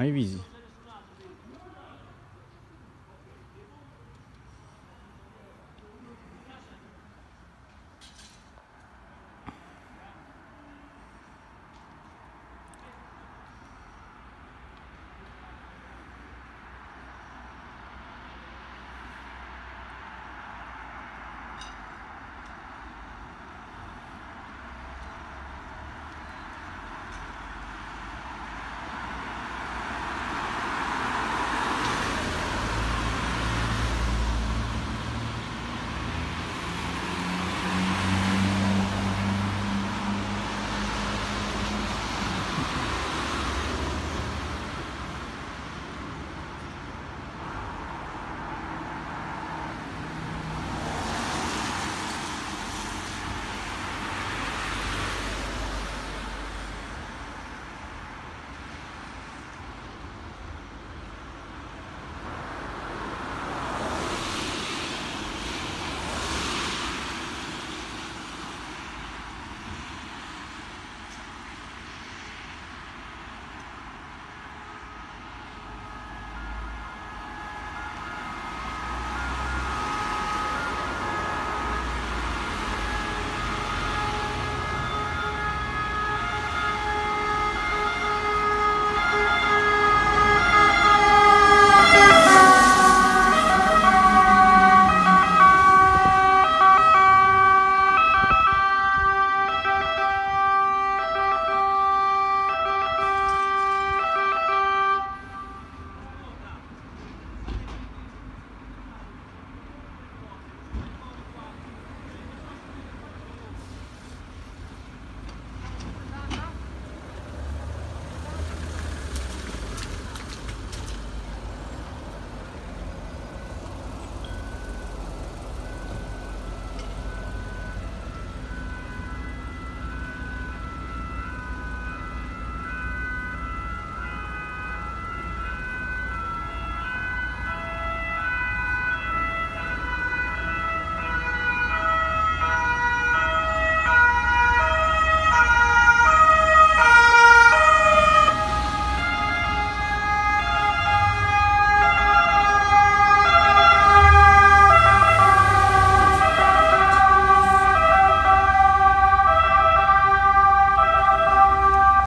Mas vise.